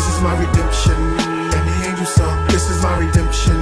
This is my redemption. And the angels song, this is my redemption.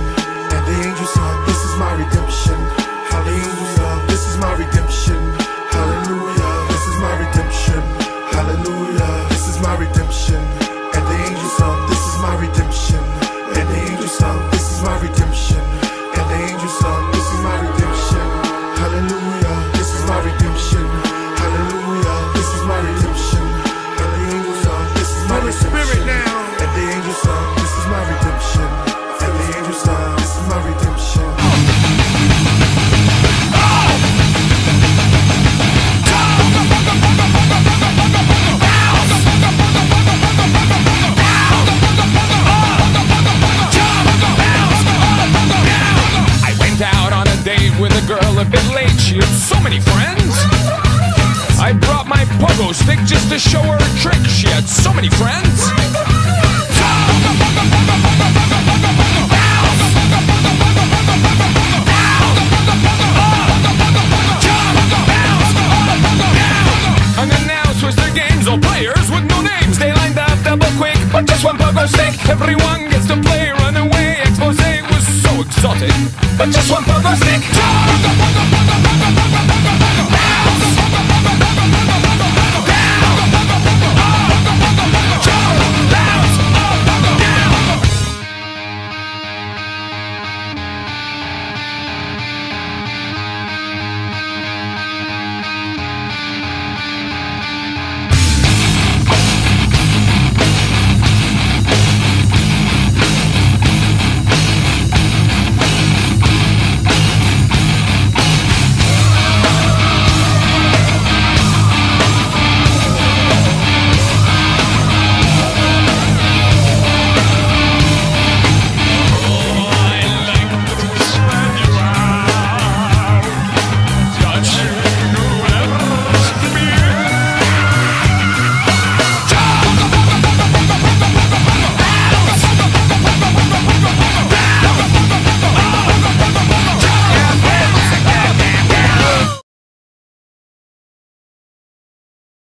I went out on a date with a girl a bit late. She had so many friends. I brought my pogo stick just to show her a trick. Everyone gets to play, Runaway expose was so exotic. But just one perverse dick.